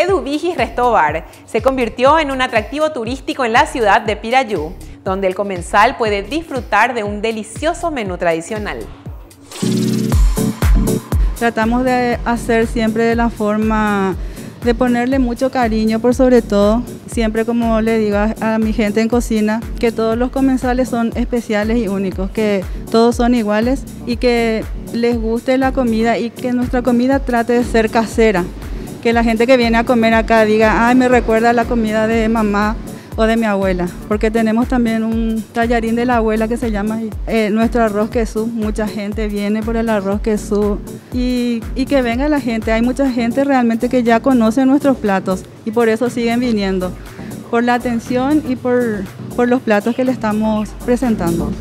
Eduvigis Restobar se convirtió en un atractivo turístico en la ciudad de Pirayú, donde el comensal puede disfrutar de un delicioso menú tradicional. Tratamos de hacer siempre de la forma de ponerle mucho cariño por sobre todo, siempre como le digo a, mi gente en cocina, que todos los comensales son especiales y únicos, que todos son iguales y que les guste la comida y que nuestra comida trate de ser casera, que la gente que viene a comer acá diga, ay, me recuerda la comida de mamá o de mi abuela, porque tenemos también un tallarín de la abuela que se llama eh, nuestro arroz quesú. Mucha gente viene por el arroz quesú y, y que venga la gente. Hay mucha gente realmente que ya conoce nuestros platos y por eso siguen viniendo, por la atención y por, por los platos que le estamos presentando.